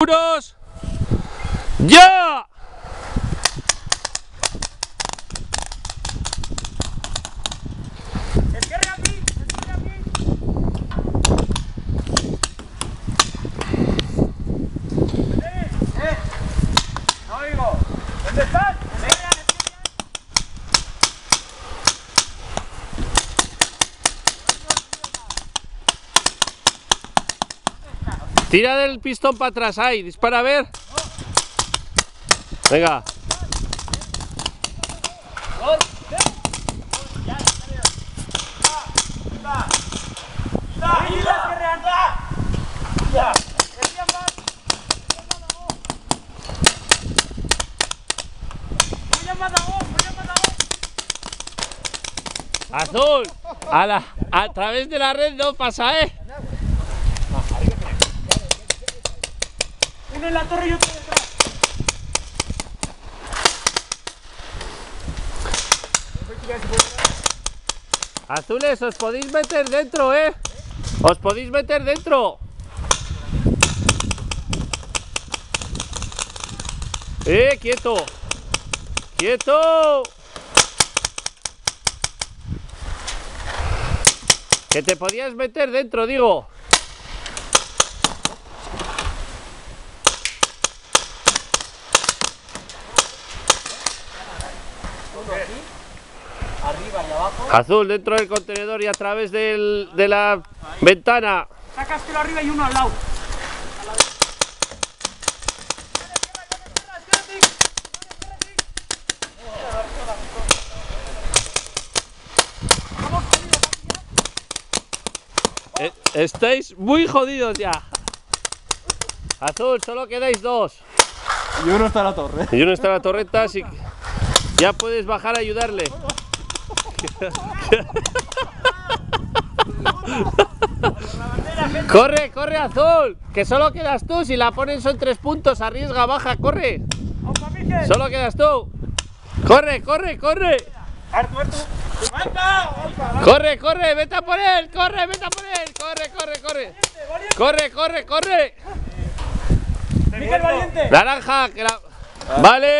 seguros. ¡Ya! Aquí, esquerra aquí. Eh, eh. ¿Dónde estás? Tira del pistón para atrás, ahí, dispara a ver. Venga. Azul. A, la, a través de la red no pasa, ¿eh? Uno en Azules, os podéis meter dentro, ¿eh? Os podéis meter dentro. ¡Eh, quieto! ¡Quieto! Que te podías meter dentro, digo. Azul, dentro del contenedor y a través del- de la ventana. Sacástelo arriba y uno al lado. Eh, estáis muy jodidos ya. Azul, solo quedáis dos. Y uno está en la torre. Y uno está en la torreta, así que ya puedes bajar a ayudarle. Corre, corre, azul. Que solo quedas tú. Si la ponen son tres puntos. Arriesga, baja, corre. Solo quedas tú. Corre, corre, corre. Corre, corre, vete a por él. Corre, vete a por él. Corre, corre, corre. Corre, corre, corre. Naranja, que la... Vale.